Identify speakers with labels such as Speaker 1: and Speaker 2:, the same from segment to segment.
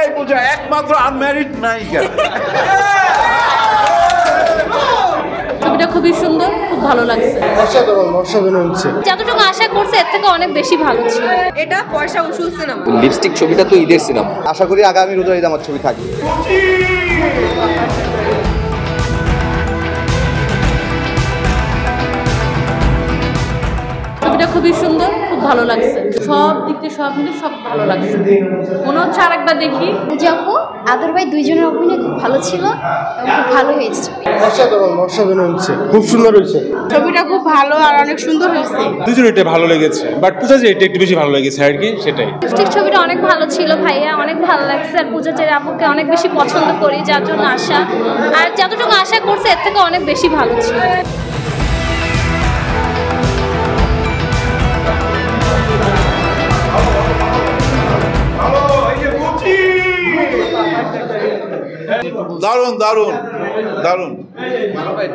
Speaker 1: এই পূজা একমাত্র আনম্যারিড নায়িকা
Speaker 2: ছবিটা খুবই সুন্দর খুব ভালো লাগছে।
Speaker 3: অসাধারণ অসাধারণ হচ্ছে
Speaker 2: যতটুকু আশা করছে এর থেকে অনেক বেশি ভালো ছিল।
Speaker 4: এটা পয়সা উসুল সিনেমা।
Speaker 5: লিপস্টিক ছবিটা তো ঈদের সিনেমা।
Speaker 3: আশা করি আগামী রোজা ঈদ আমার ছবি থাকবে।
Speaker 2: ছবিটা খুবই সুন্দর খুব ভালো লাগছে। সব দিক থেকে সব মিলে সব ভালো লাগছে। মনে হচ্ছে আরেকবার দেখি।
Speaker 6: যাব আদর ভাই দুইজনের অভিনয় খুব ভালো ছিল এবং খুব ভালো হয়েছে।
Speaker 3: অসাধারণ অসাধারণ হচ্ছে খুব সুন্দর হয়েছে।
Speaker 4: ছবিটা খুব ভালো আর অনেক সুন্দর হয়েছে।
Speaker 7: দুজন এটা ভালো লেগেছে। বাট পূজা যে এটা একটু বেশি ভালো লেগেছে আর কি? সেটাই।
Speaker 2: লিপস্টিক ছবিটা অনেক ভালো ছিল ভাইয়া অনেক ভালো লাগছে। আর পূজা চেরি আপুকে অনেক বেশি পছন্দ করি যার জন্য আশা। আর যতটুকু আশা করছে এর থেকে অনেক বেশি ভালো ছিল।
Speaker 1: দারুণ দারুণ দারুণ।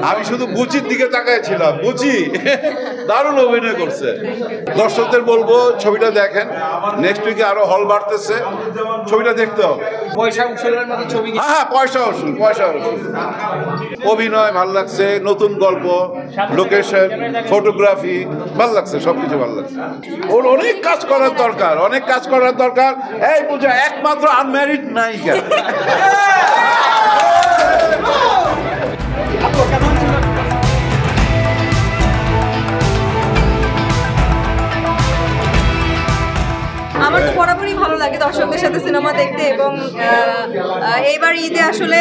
Speaker 1: আমি শুধু বুচির দিকে তাকাইছিলাম বুচি। দারুণ অভিনয় করছে। দর্শকদের বলব ছবিটা দেখেন। নেক্সট উইকে আরও হল বাড়তেছে। ছবিটা দেখতে হবে।
Speaker 8: পয়সা ছবি
Speaker 1: হ্যাঁ হ্যাঁ পয়সা অসুল পয়সা অসুল অভিনয় ভালো লাগছে নতুন গল্প লোকেশন ফটোগ্রাফি ভালো লাগছে সবকিছু ভালো লাগছে। ওর অনেক কাজ করার দরকার অনেক কাজ করার দরকার। এই পূজা একমাত্র আনম্যারিড নায়িকা Come on!
Speaker 4: আমার তো বরাবরই ভালো লাগে দর্শকদের সাথে সিনেমা দেখতে এবং এইবার ঈদে আসলে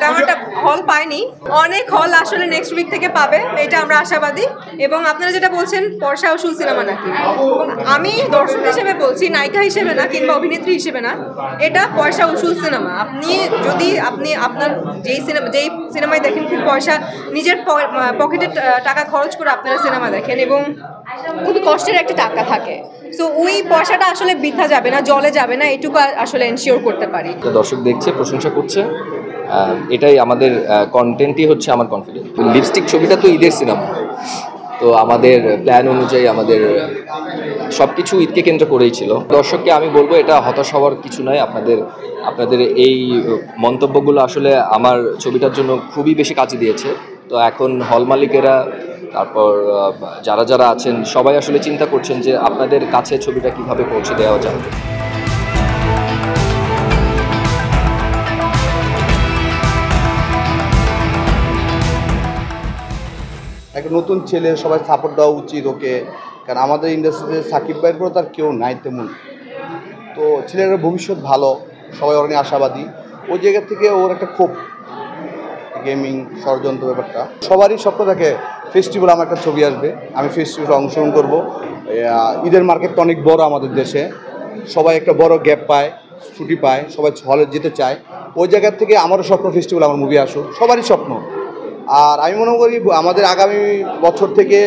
Speaker 4: তেমন একটা হল পাইনি। অনেক হল আসলে নেক্সট উইক থেকে পাবে, এটা আমরা আশাবাদী। এবং আপনারা যেটা বলছেন পয়সা উসুল সিনেমা নাকি? আমি দর্শক হিসেবে বলছি, নায়িকা হিসেবে না, কিংবা অভিনেত্রী হিসেবে না, এটা পয়সা উসুল সিনেমা। আপনি যদি, আপনি আপনার যেই সিনেমা, যেই সিনেমায় দেখেন পয়সা নিজের পকেটে টাকা খরচ করে আপনারা সিনেমা দেখেন এবং খুবই কষ্টের একটা টাকা থাকে। সো ওই পয়সাটা আসলে বৃথা যাবে না, জলে যাবে না, এটুকু আসলে এনশিওর করতে পারি।
Speaker 5: দর্শক দেখছে, প্রশংসা করছে। এটাই আমাদের কন্টেন্টই হচ্ছে আমার কনফিডেন্স লিপস্টিক ছবিটা তো ঈদের সিনেমা তো আমাদের প্ল্যান অনুযায়ী আমাদের সব কিছু ঈদকে কেন্দ্র করেই ছিল। দর্শককে আমি বলব, এটা হতাশ হওয়ার কিছু নয়। আপনাদের আপনাদের এই মন্তব্যগুলো আসলে আমার ছবিটার জন্য খুবই বেশি কাজে দিয়েছে। তো এখন হল মালিকেরা তারপর যারা যারা আছেন, সবাই আসলে চিন্তা করছেন যে আপনাদের কাছে ছবিটা কীভাবে পৌঁছে দেওয়া যায়।
Speaker 3: একটা নতুন ছেলে, সবাই সাপোর্ট দেওয়া উচিত ওকে। কারণ আমাদের ইন্ডাস্ট্রিতে সাকিব ভাইয়ের পরে তার কেউ নাই তেমন। তো ছেলের ভবিষ্যৎ ভালো, সবাই নিয়ে আশাবাদী। ওই জায়গা থেকে ওর একটা খুব গেমিং ষড়যন্ত্র ব্যাপারটা। সবারই স্বপ্ন থাকে ফেস্টিভ্যাল আমার একটা ছবি আসবে। আমি ফেস্টিভ্যালে অংশগ্রহণ করব। ঈদের মার্কেটটা অনেক বড় আমাদের দেশে। সবাই একটা বড় গ্যাপ পায়, ছুটি পায়, সবাই হলে যেতে চায়। ওই জায়গা থেকে আমারও স্বপ্ন ফেস্টিভ্যাল আমার মুভি আসুক, সবারই স্বপ্ন। আর আমি মনে করি আমাদের আগামী বছর থেকে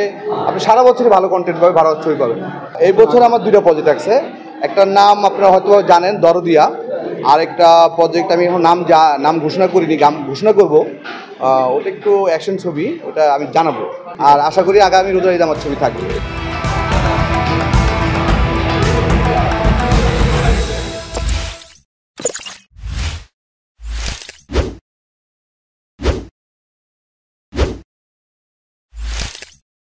Speaker 3: আপনি সারা বছরই ভালো কন্টেন্ট পাবে ভালো ছবি পাবেন। এই বছর আমার দুটো প্রজেক্ট আছে। একটা নাম আপনারা হয়তো জানেন, দরদিয়া। আর একটা প্রজেক্ট আমি এখন নাম যা, নাম ঘোষণা করিনি, গাম ঘোষণা করব। ওটা একটু অ্যাকশন ছবি, ওটা আমি জানাব। আর আশা করি আগামী রোজা ঈদ আমার ছবি থাকবে।